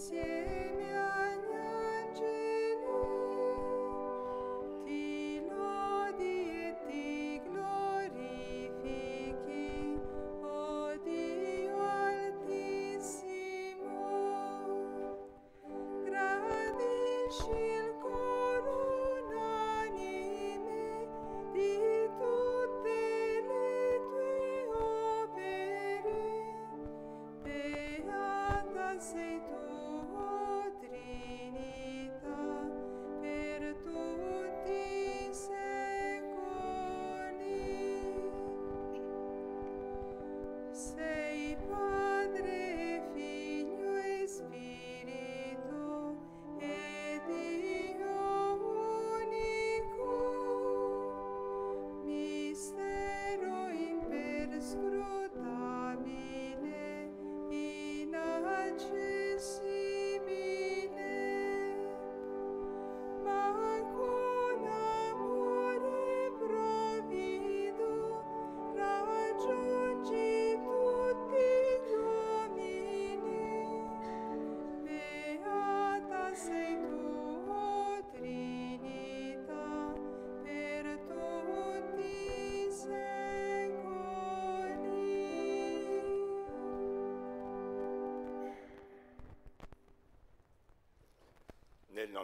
insieme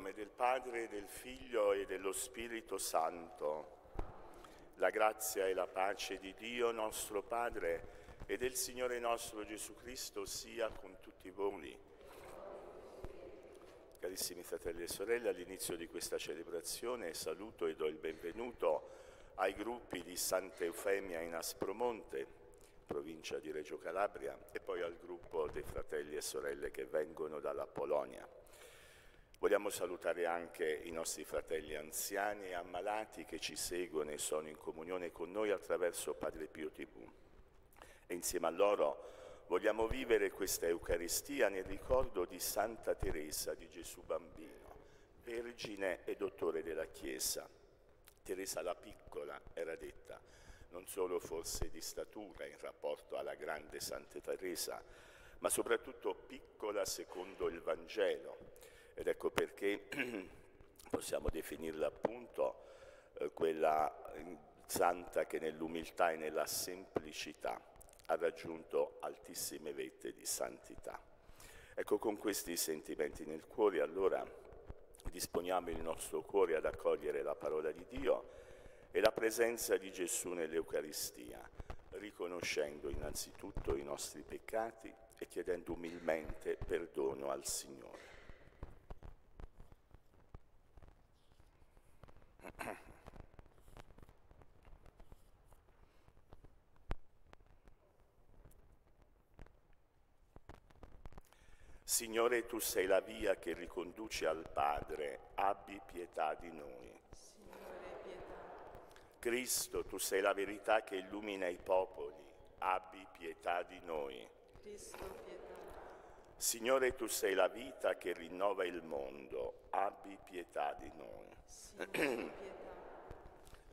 nome del Padre, del Figlio e dello Spirito Santo, la grazia e la pace di Dio nostro Padre e del Signore nostro Gesù Cristo sia con tutti voi. Carissimi fratelli e sorelle, all'inizio di questa celebrazione saluto e do il benvenuto ai gruppi di Santa Eufemia in Aspromonte, provincia di Reggio Calabria, e poi al gruppo dei fratelli e sorelle che vengono dalla Polonia. Vogliamo salutare anche i nostri fratelli anziani e ammalati che ci seguono e sono in comunione con noi attraverso Padre Pio TV. E insieme a loro vogliamo vivere questa Eucaristia nel ricordo di Santa Teresa di Gesù Bambino, Vergine e Dottore della Chiesa. Teresa la piccola era detta, non solo forse di statura in rapporto alla grande Santa Teresa, ma soprattutto piccola secondo il Vangelo. Ed ecco perché possiamo definirla appunto eh, quella eh, santa che nell'umiltà e nella semplicità ha raggiunto altissime vette di santità. Ecco, con questi sentimenti nel cuore, allora disponiamo il nostro cuore ad accogliere la parola di Dio e la presenza di Gesù nell'Eucaristia, riconoscendo innanzitutto i nostri peccati e chiedendo umilmente perdono al Signore. Signore, tu sei la via che riconduce al Padre, abbi pietà di noi. Signore, pietà. Cristo, tu sei la verità che illumina i popoli, abbi pietà di noi. Cristo, pietà. Signore, tu sei la vita che rinnova il mondo, abbi pietà di noi.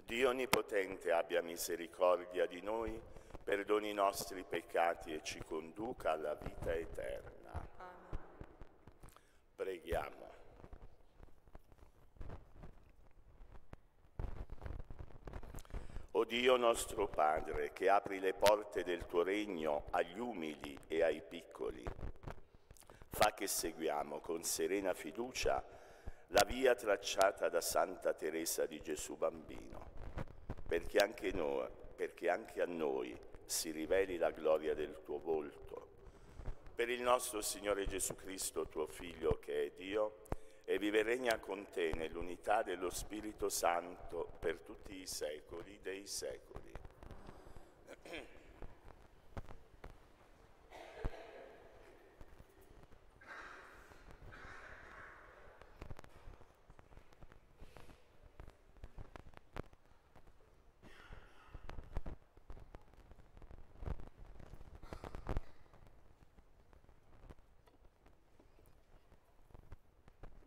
Dio Onnipotente abbia misericordia di noi, perdoni i nostri peccati e ci conduca alla vita eterna. Amen. Preghiamo. O Dio nostro Padre, che apri le porte del tuo regno agli umili e ai piccoli, fa che seguiamo con serena fiducia la via tracciata da Santa Teresa di Gesù Bambino, perché anche, noi, perché anche a noi si riveli la gloria del tuo volto. Per il nostro Signore Gesù Cristo, tuo Figlio, che è Dio, e vive e regna con te nell'unità dello Spirito Santo per tutti i secoli dei secoli.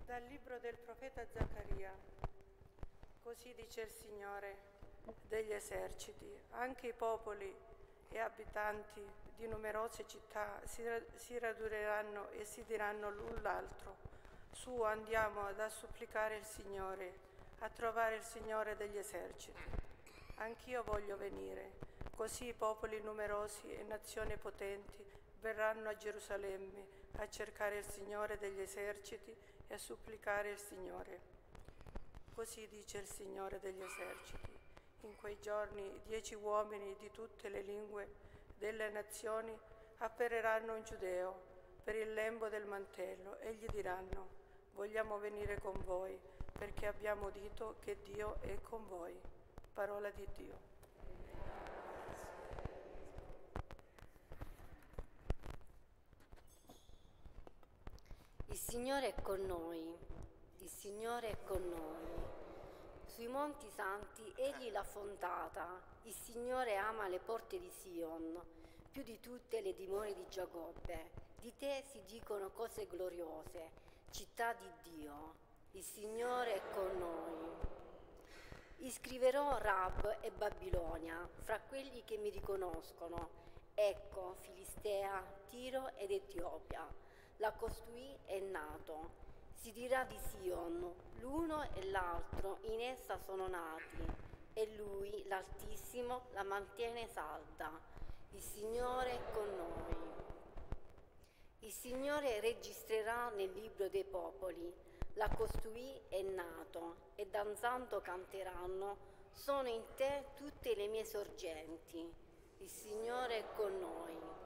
Dal libro del profeta Zaccaria. Così dice il Signore degli eserciti, anche i popoli e abitanti di numerose città si, ra- si raduneranno e si diranno l'un l'altro, su andiamo ad supplicare il Signore, a trovare il Signore degli eserciti. Anch'io voglio venire, così popoli numerosi e nazioni potenti verranno a Gerusalemme a cercare il Signore degli eserciti e a supplicare il Signore. Così dice il Signore degli eserciti. In quei giorni dieci uomini di tutte le lingue delle nazioni appelleranno un giudeo per il lembo del mantello e gli diranno, vogliamo venire con voi perché abbiamo udito che Dio è con voi. Parola di Dio. Il Signore è con noi, il Signore è con noi. Sui monti santi egli l'ha fondata, il Signore ama le porte di Sion, più di tutte le dimore di Giacobbe. Di te si dicono cose gloriose, città di Dio. Il Signore è con noi. Iscriverò Rab e Babilonia fra quelli che mi riconoscono. Ecco, Filistea, Tiro ed Etiopia. La costruì è nato. Si dirà di Sion, l'uno e l'altro in essa sono nati, e lui, l'Altissimo, la mantiene salda. Il Signore è con noi. Il Signore registrerà nel libro dei popoli, la costruì è nato, e danzando canteranno, sono in te tutte le mie sorgenti. Il Signore è con noi.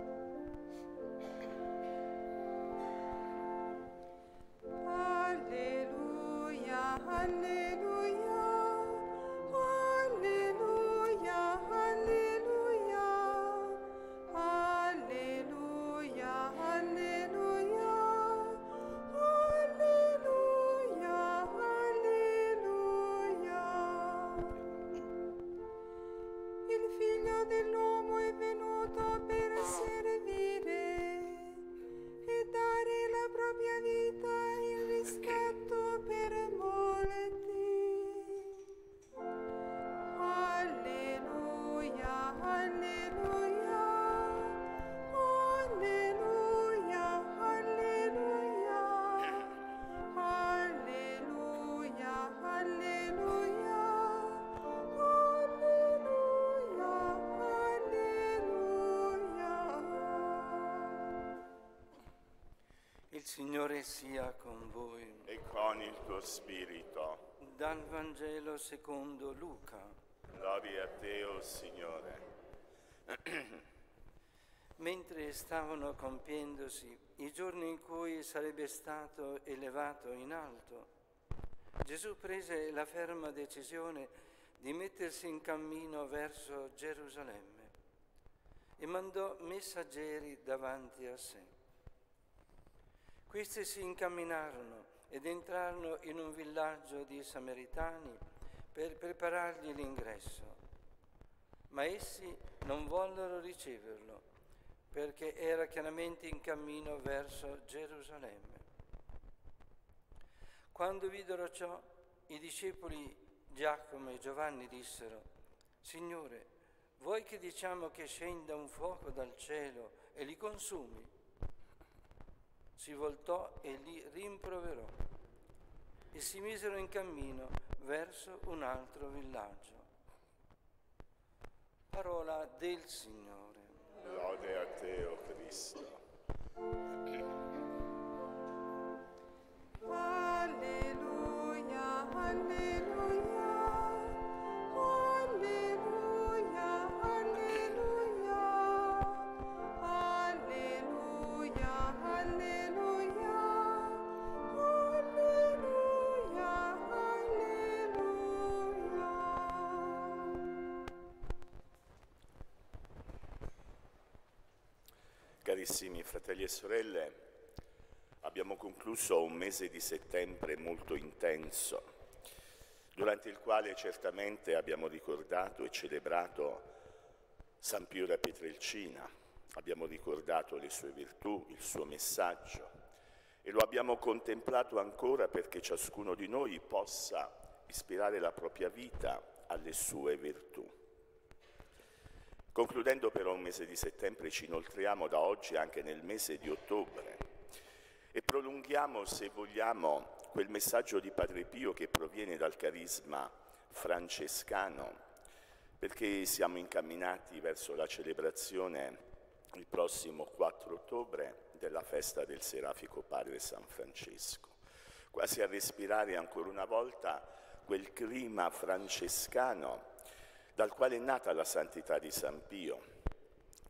Dal Vangelo secondo Luca. Gloria a te, o Signore. Mentre stavano compiendosi i giorni in cui sarebbe stato elevato in alto, Gesù prese la ferma decisione di mettersi in cammino verso Gerusalemme e mandò messaggeri davanti a sé. Questi si incamminarono ed entrarono in un villaggio di Samaritani per preparargli l'ingresso, ma essi non vollero riceverlo perché era chiaramente in cammino verso Gerusalemme. Quando videro ciò, i discepoli Giacomo e Giovanni dissero, Signore, vuoi che diciamo che scenda un fuoco dal cielo e li consumi? Si voltò e li rimproverò e si misero in cammino verso un altro villaggio. Parola del Signore. Lode a te, o Cristo. Alleluia, alleluia, alleluia, fratelli e sorelle, abbiamo concluso un mese di settembre molto intenso, durante il quale certamente abbiamo ricordato e celebrato San Pio da Pietrelcina, abbiamo ricordato le sue virtù, il suo messaggio e lo abbiamo contemplato ancora perché ciascuno di noi possa ispirare la propria vita alle sue virtù. Concludendo però un mese di settembre ci inoltriamo da oggi anche nel mese di ottobre e prolunghiamo, se vogliamo, quel messaggio di Padre Pio che proviene dal carisma francescano, perché siamo incamminati verso la celebrazione il prossimo 4 ottobre della festa del Serafico Padre San Francesco, quasi a respirare ancora una volta quel clima francescano dal quale è nata la santità di San Pio,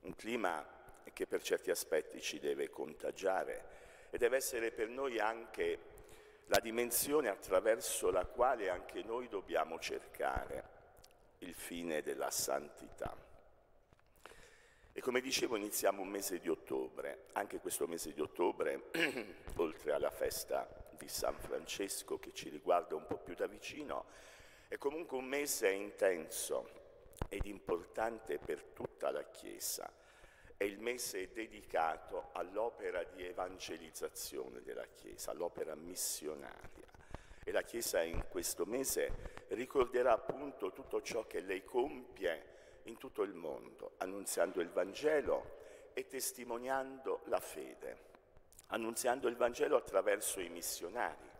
un clima che per certi aspetti ci deve contagiare e deve essere per noi anche la dimensione attraverso la quale anche noi dobbiamo cercare il fine della santità. E come dicevo iniziamo un mese di ottobre, anche questo mese di ottobre, oltre alla festa di San Francesco che ci riguarda un po' più da vicino, è comunque un mese intenso ed importante per tutta la Chiesa è il mese dedicato all'opera di evangelizzazione della Chiesa, all'opera missionaria. E la Chiesa in questo mese ricorderà appunto tutto ciò che lei compie in tutto il mondo, annunziando il Vangelo e testimoniando la fede, annunziando il Vangelo attraverso i missionari,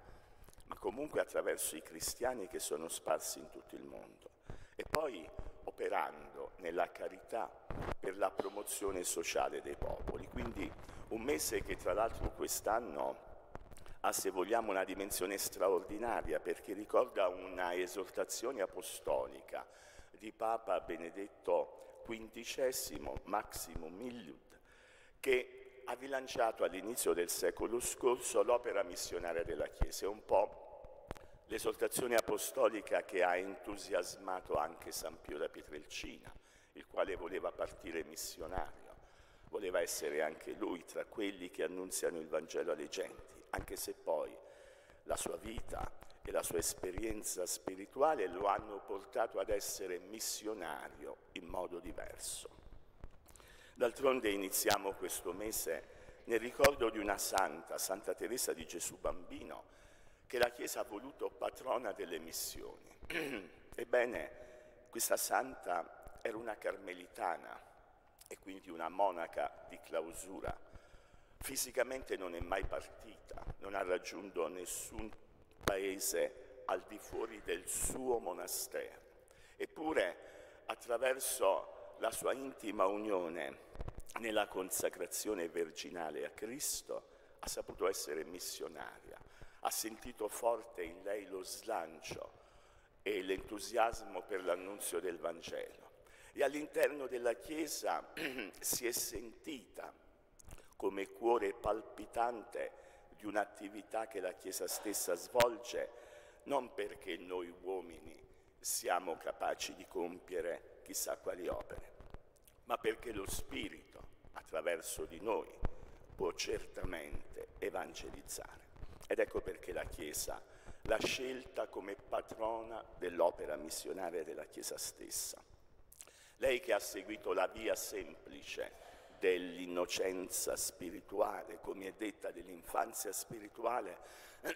ma comunque attraverso i cristiani che sono sparsi in tutto il mondo. E poi operando nella carità per la promozione sociale dei popoli. Quindi un mese che tra l'altro quest'anno ha, se vogliamo, una dimensione straordinaria perché ricorda una esortazione apostolica di Papa Benedetto XV, Maximo Miliud, che ha rilanciato all'inizio del secolo scorso l'opera missionaria della Chiesa. È un po' l'esortazione apostolica che ha entusiasmato anche San Pio da Pietrelcina, il quale voleva partire missionario, voleva essere anche lui tra quelli che annunziano il Vangelo alle genti, anche se poi la sua vita e la sua esperienza spirituale lo hanno portato ad essere missionario in modo diverso. D'altronde iniziamo questo mese nel ricordo di una santa, Santa Teresa di Gesù Bambino, che la Chiesa ha voluto patrona delle missioni. Ebbene, questa santa era una carmelitana e quindi una monaca di clausura. Fisicamente non è mai partita, non ha raggiunto nessun paese al di fuori del suo monastero. Eppure, attraverso la sua intima unione nella consacrazione virginale a Cristo, ha saputo essere missionaria ha sentito forte in lei lo slancio e l'entusiasmo per l'annunzio del Vangelo. E all'interno della Chiesa si è sentita come cuore palpitante di un'attività che la Chiesa stessa svolge, non perché noi uomini siamo capaci di compiere chissà quali opere, ma perché lo Spirito, attraverso di noi, può certamente evangelizzare. Ed ecco perché la Chiesa l'ha scelta come patrona dell'opera missionaria della Chiesa stessa. Lei che ha seguito la via semplice dell'innocenza spirituale, come è detta, dell'infanzia spirituale,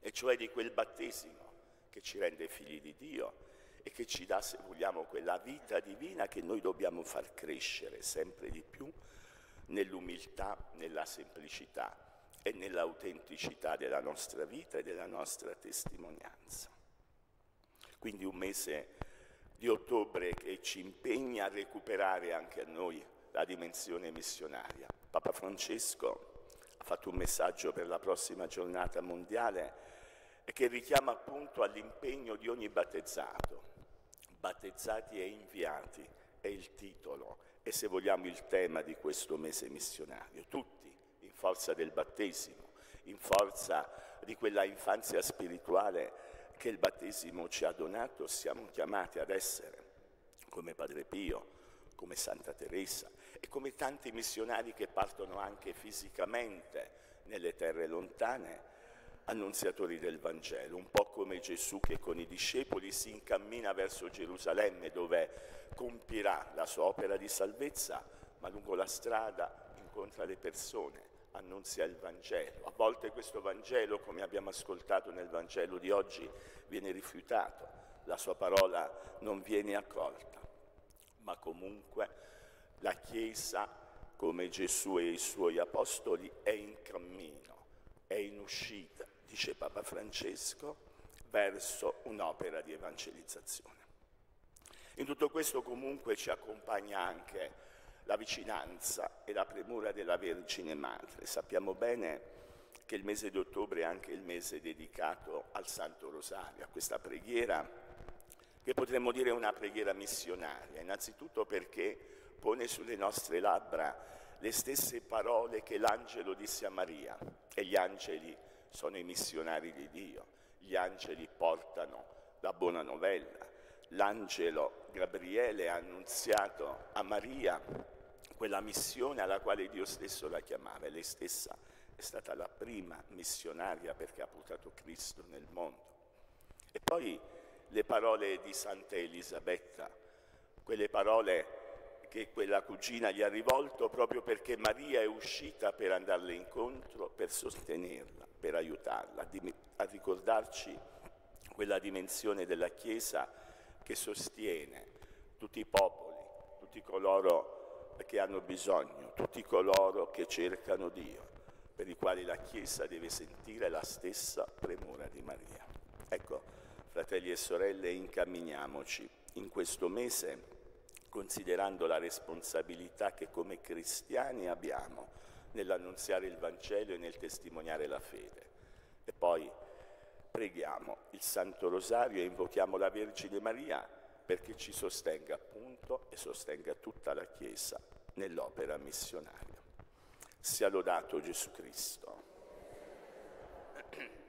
e cioè di quel battesimo che ci rende figli di Dio e che ci dà, se vogliamo, quella vita divina che noi dobbiamo far crescere sempre di più nell'umiltà, nella semplicità e nell'autenticità della nostra vita e della nostra testimonianza. Quindi un mese di ottobre che ci impegna a recuperare anche a noi la dimensione missionaria. Papa Francesco ha fatto un messaggio per la prossima giornata mondiale che richiama appunto all'impegno di ogni battezzato. Battezzati e inviati è il titolo e se vogliamo il tema di questo mese missionario. Tutti forza del battesimo, in forza di quella infanzia spirituale che il battesimo ci ha donato, siamo chiamati ad essere come Padre Pio, come Santa Teresa e come tanti missionari che partono anche fisicamente nelle terre lontane, annunziatori del Vangelo, un po' come Gesù che con i discepoli si incammina verso Gerusalemme dove compirà la sua opera di salvezza, ma lungo la strada incontra le persone annunzia il Vangelo. A volte questo Vangelo, come abbiamo ascoltato nel Vangelo di oggi, viene rifiutato, la sua parola non viene accolta, ma comunque la Chiesa, come Gesù e i suoi apostoli, è in cammino, è in uscita, dice Papa Francesco, verso un'opera di evangelizzazione. In tutto questo comunque ci accompagna anche la vicinanza e la premura della Vergine Madre. Sappiamo bene che il mese di ottobre è anche il mese dedicato al Santo Rosario, a questa preghiera che potremmo dire una preghiera missionaria, innanzitutto perché pone sulle nostre labbra le stesse parole che l'angelo disse a Maria e gli angeli sono i missionari di Dio, gli angeli portano la buona novella, l'angelo Gabriele ha annunziato a Maria quella missione alla quale Dio stesso la chiamava lei stessa è stata la prima missionaria perché ha portato Cristo nel mondo. E poi le parole di Santa Elisabetta, quelle parole che quella cugina gli ha rivolto proprio perché Maria è uscita per andarle incontro, per sostenerla, per aiutarla, a ricordarci quella dimensione della Chiesa che sostiene tutti i popoli, tutti coloro che hanno bisogno, tutti coloro che cercano Dio per i quali la Chiesa deve sentire la stessa premura di Maria. Ecco, fratelli e sorelle, incamminiamoci in questo mese considerando la responsabilità che come cristiani abbiamo nell'annunziare il Vangelo e nel testimoniare la fede. E poi preghiamo il Santo Rosario e invochiamo la Vergine Maria perché ci sostenga appunto e sostenga tutta la Chiesa nell'opera missionaria. Sia lodato Gesù Cristo.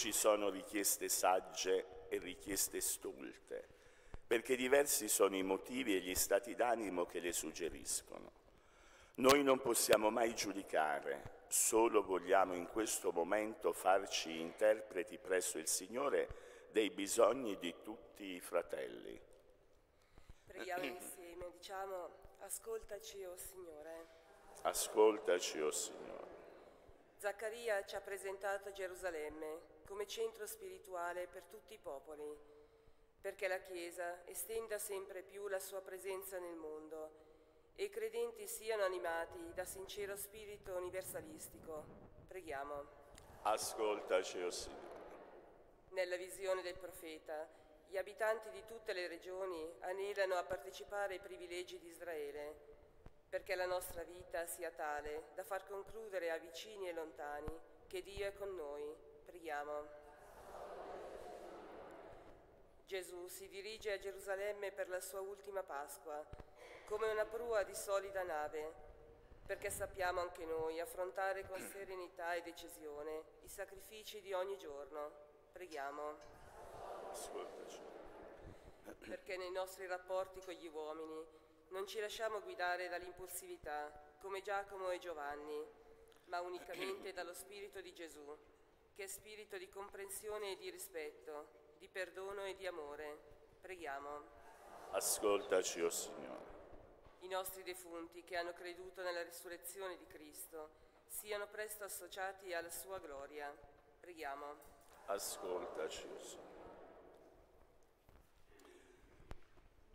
ci sono richieste sagge e richieste stolte, perché diversi sono i motivi e gli stati d'animo che le suggeriscono. Noi non possiamo mai giudicare, solo vogliamo in questo momento farci interpreti presso il Signore dei bisogni di tutti i fratelli. Preghiamo insieme, diciamo, ascoltaci, o oh Signore. Ascoltaci, o oh Signore. Zaccaria ci ha presentato Gerusalemme come centro spirituale per tutti i popoli, perché la Chiesa estenda sempre più la sua presenza nel mondo e i credenti siano animati da sincero spirito universalistico. Preghiamo. Ascoltaci, o oh Signore. Nella visione del profeta, gli abitanti di tutte le regioni anelano a partecipare ai privilegi di Israele perché la nostra vita sia tale da far concludere a vicini e lontani che Dio è con noi. Preghiamo. Gesù si dirige a Gerusalemme per la sua ultima Pasqua, come una prua di solida nave, perché sappiamo anche noi affrontare con serenità e decisione i sacrifici di ogni giorno. Preghiamo. Perché nei nostri rapporti con gli uomini non ci lasciamo guidare dall'impulsività, come Giacomo e Giovanni, ma unicamente dallo Spirito di Gesù, che è spirito di comprensione e di rispetto, di perdono e di amore. Preghiamo. Ascoltaci, o oh Signore. I nostri defunti che hanno creduto nella risurrezione di Cristo siano presto associati alla sua gloria. Preghiamo. Ascoltaci, o oh Signore.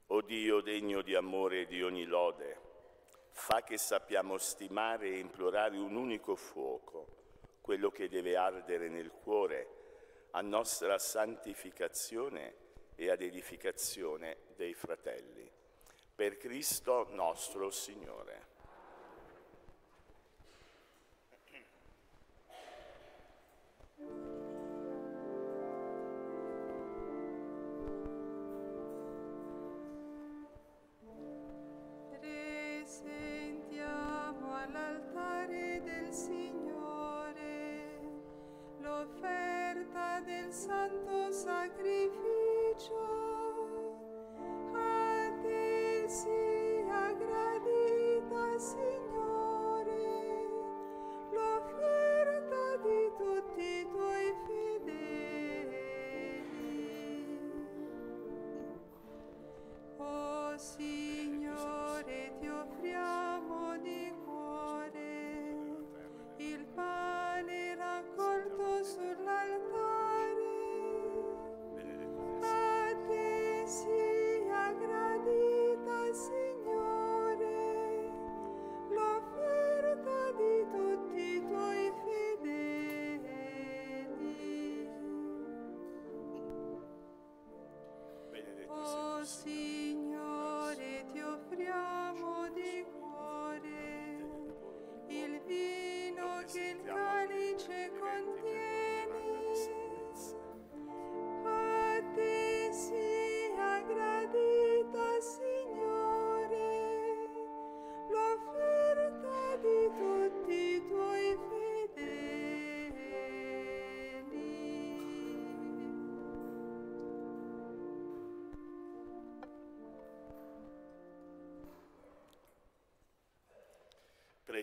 O Dio degno di amore e di ogni lode, fa che sappiamo stimare e implorare un unico fuoco, quello che deve ardere nel cuore, a nostra santificazione e ad edificazione dei fratelli. Per Cristo nostro Signore. del santo sacrificio. A ti si agradita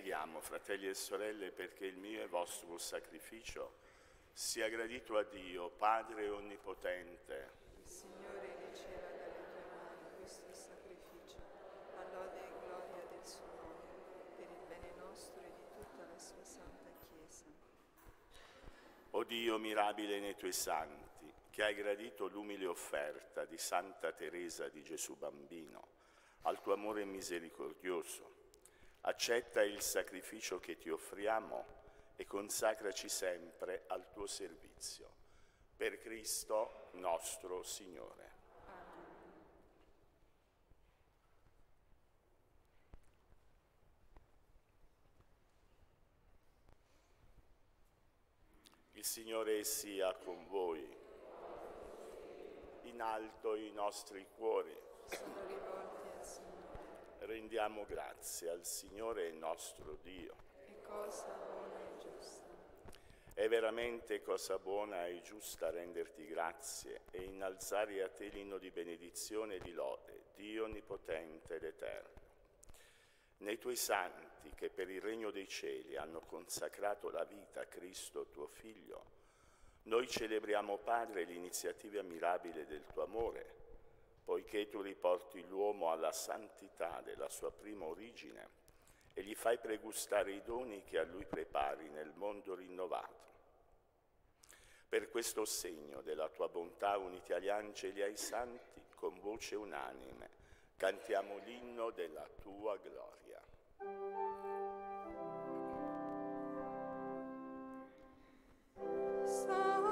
Preghiamo, fratelli e sorelle, perché il mio e vostro sacrificio sia gradito a Dio, Padre Onnipotente, Il Signore riceva dalle tue mani questo sacrificio, a lode e gloria del suo nome, per il bene nostro e di tutta la sua santa Chiesa. O Dio mirabile nei tuoi santi, che hai gradito l'umile offerta di Santa Teresa di Gesù Bambino, al tuo amore misericordioso, accetta il sacrificio che ti offriamo e consacraci sempre al tuo servizio. Per Cristo nostro Signore. Il Signore sia con voi. In alto i nostri cuori. Sono rivolti. Rendiamo grazie al Signore nostro Dio. È cosa buona e giusta. È veramente cosa buona e giusta renderti grazie e innalzare a te l'inno di benedizione e di lode, Dio onnipotente ed eterno. Nei tuoi santi che per il regno dei cieli hanno consacrato la vita a Cristo tuo Figlio, noi celebriamo, Padre, l'iniziativa mirabile del tuo amore, poiché tu riporti l'uomo alla santità della sua prima origine e gli fai pregustare i doni che a lui prepari nel mondo rinnovato. Per questo segno della tua bontà uniti agli angeli e ai santi, con voce unanime, cantiamo l'inno della tua gloria. Santo,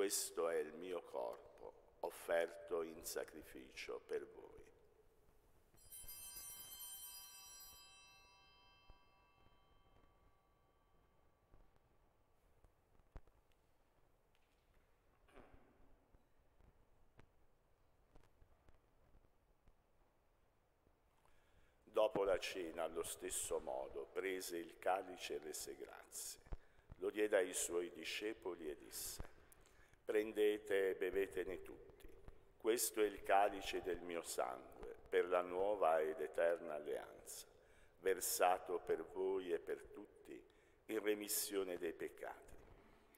questo è il mio corpo offerto in sacrificio per voi. Dopo la cena, allo stesso modo, prese il calice e rese grazie. Lo diede ai suoi discepoli e disse, prendete e bevetene tutti. Questo è il calice del mio sangue, per la nuova ed eterna alleanza, versato per voi e per tutti in remissione dei peccati.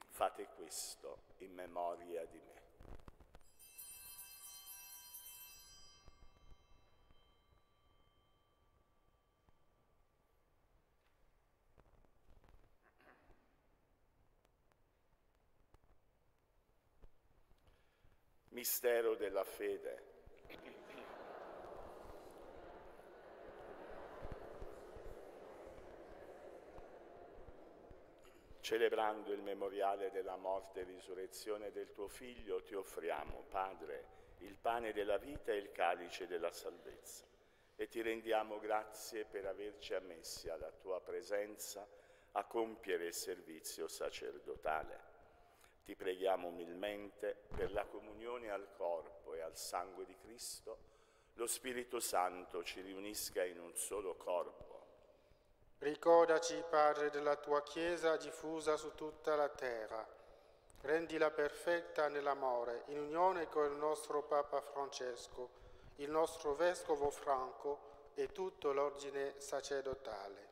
Fate questo in memoria di me. Mistero della fede. Celebrando il memoriale della morte e risurrezione del tuo Figlio, ti offriamo, Padre, il pane della vita e il calice della salvezza. E ti rendiamo grazie per averci ammessi alla tua presenza a compiere il servizio sacerdotale. Ti preghiamo umilmente per la comunione al corpo e al sangue di Cristo, lo Spirito Santo ci riunisca in un solo corpo. Ricordaci, Padre, della tua Chiesa diffusa su tutta la terra. Rendila perfetta nell'amore, in unione con il nostro Papa Francesco, il nostro Vescovo Franco e tutto l'ordine sacerdotale.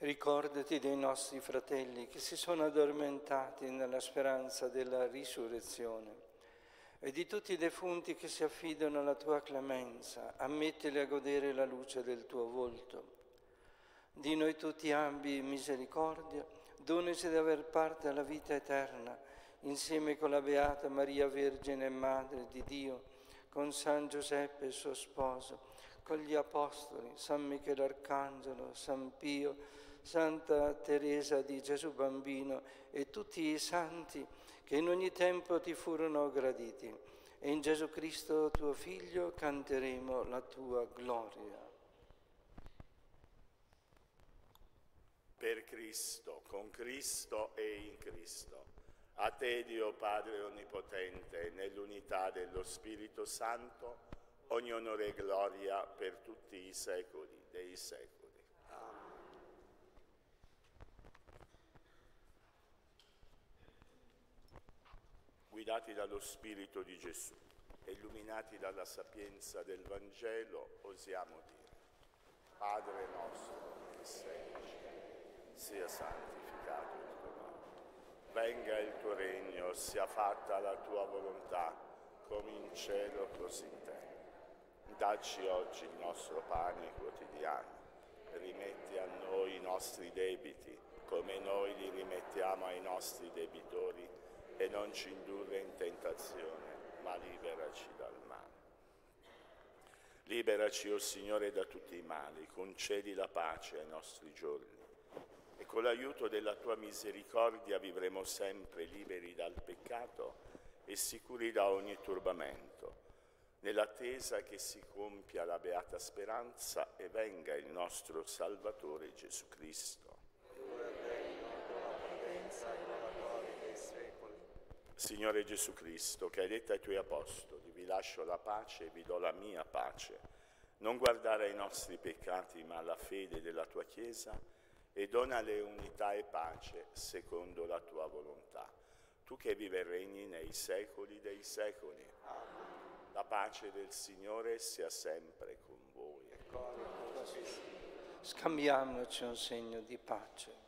Ricordati dei nostri fratelli che si sono addormentati nella speranza della risurrezione e di tutti i defunti che si affidano alla tua clemenza, ammettili a godere la luce del tuo volto. Di noi tutti abbi misericordia, donaci di aver parte alla vita eterna, insieme con la Beata Maria Vergine e Madre di Dio, con San Giuseppe suo sposo, con gli Apostoli, San Michele Arcangelo, San Pio, Santa Teresa di Gesù Bambino e tutti i santi che in ogni tempo ti furono graditi. E in Gesù Cristo tuo Figlio canteremo la tua gloria. Per Cristo, con Cristo e in Cristo. A te Dio Padre Onnipotente, nell'unità dello Spirito Santo, ogni onore e gloria per tutti i secoli dei secoli. Guidati dallo Spirito di Gesù illuminati dalla sapienza del Vangelo, osiamo dire, Padre nostro che sei in cielo, sia santificato il tuo nome, venga il tuo regno, sia fatta la tua volontà, come in cielo così in terra. Dacci oggi il nostro pane quotidiano, rimetti a noi i nostri debiti, come noi li rimettiamo ai nostri debitori e non ci indurre in tentazione, ma liberaci dal male. Liberaci, o oh Signore, da tutti i mali, concedi la pace ai nostri giorni e con l'aiuto della tua misericordia vivremo sempre liberi dal peccato e sicuri da ogni turbamento, nell'attesa che si compia la beata speranza e venga il nostro Salvatore Gesù Cristo. Signore Gesù Cristo, che hai detto ai tuoi apostoli, vi lascio la pace e vi do la mia pace, non guardare ai nostri peccati ma alla fede della tua Chiesa e donale unità e pace secondo la tua volontà. Tu che vivi e regni nei secoli dei secoli. Amen. La pace del Signore sia sempre con voi. Scambiamoci un segno di pace.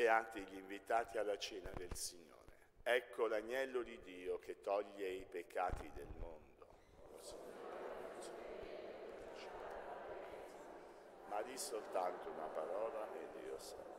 Beati gli invitati alla cena del Signore. Ecco l'agnello di Dio che toglie i peccati del mondo. Ma di soltanto una parola e Dio sarà.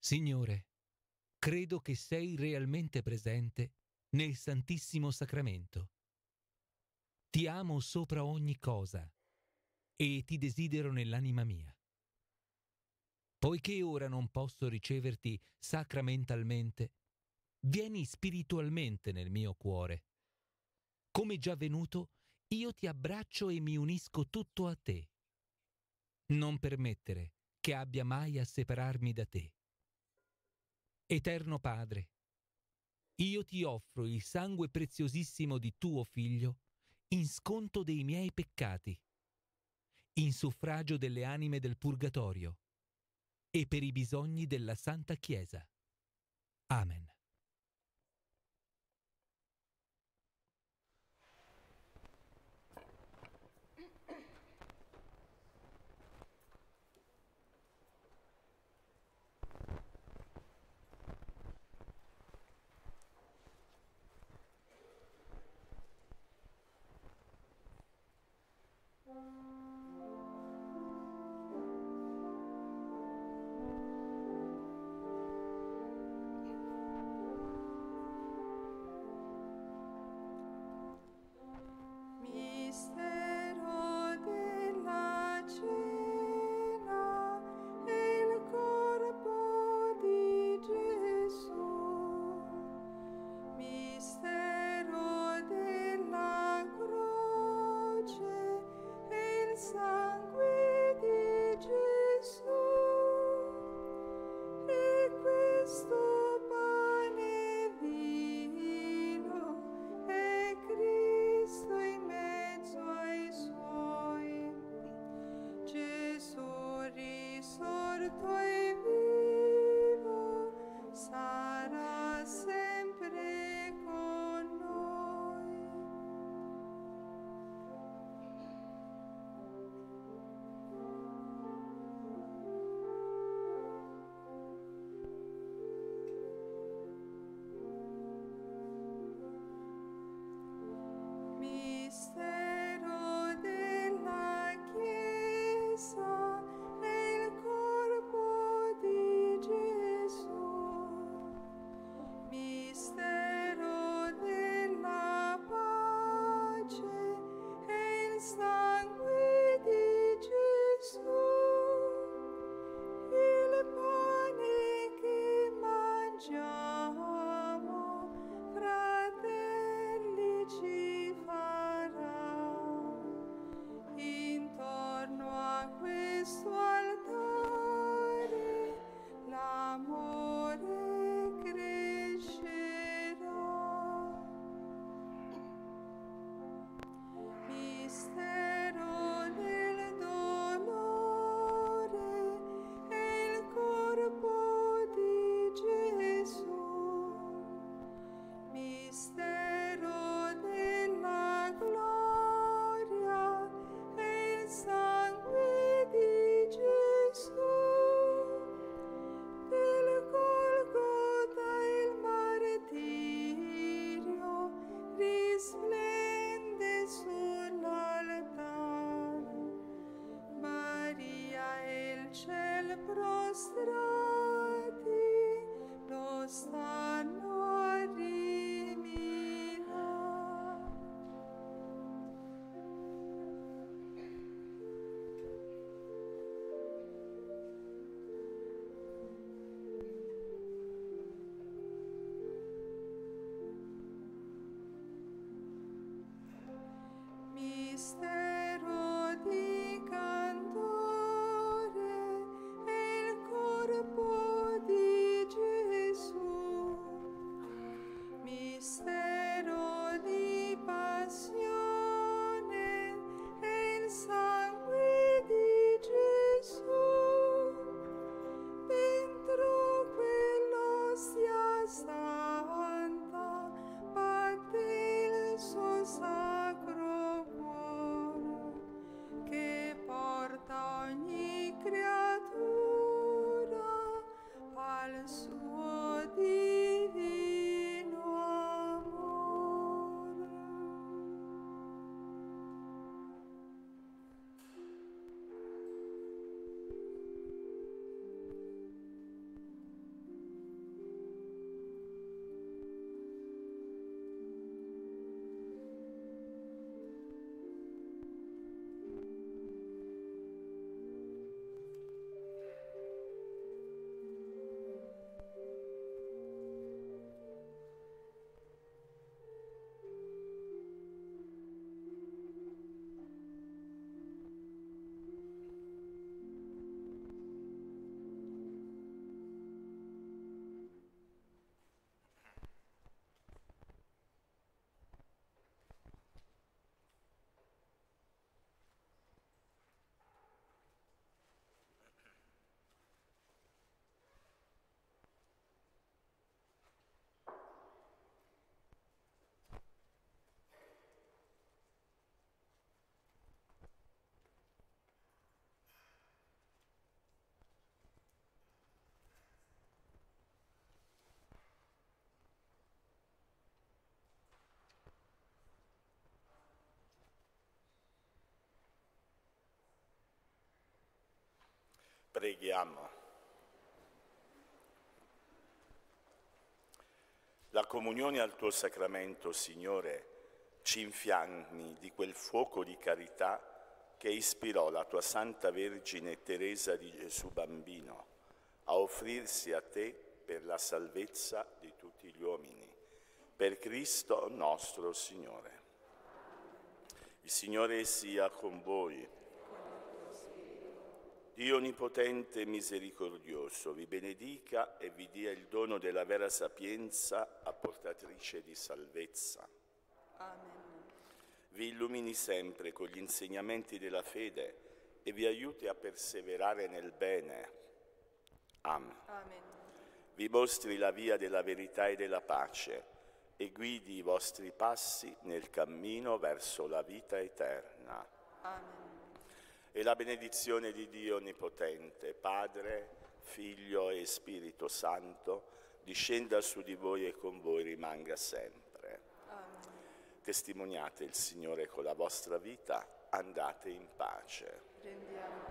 Signore, credo che sei realmente presente nel Santissimo Sacramento. Ti amo sopra ogni cosa e ti desidero nell'anima mia. Poiché ora non posso riceverti sacramentalmente, vieni spiritualmente nel mio cuore. Come già venuto, io ti abbraccio e mi unisco tutto a te. Non permettere che abbia mai a separarmi da te. Eterno Padre, io ti offro il sangue preziosissimo di tuo Figlio in sconto dei miei peccati, in suffragio delle anime del purgatorio e per i bisogni della Santa Chiesa. Amen. Preghiamo. La comunione al tuo sacramento, Signore, ci infiammi di quel fuoco di carità che ispirò la tua Santa Vergine Teresa di Gesù Bambino a offrirsi a te per la salvezza di tutti gli uomini. Per Cristo nostro Signore. Il Signore sia con voi. Dio Onnipotente e Misericordioso vi benedica e vi dia il dono della vera sapienza, apportatrice di salvezza. Amen. Vi illumini sempre con gli insegnamenti della fede e vi aiuti a perseverare nel bene. Amen. Amen. Vi mostri la via della verità e della pace e guidi i vostri passi nel cammino verso la vita eterna. Amen. E la benedizione di Dio Onnipotente, Padre, Figlio e Spirito Santo, discenda su di voi e con voi rimanga sempre. Amen. Testimoniate il Signore con la vostra vita, andate in pace. Rendiamo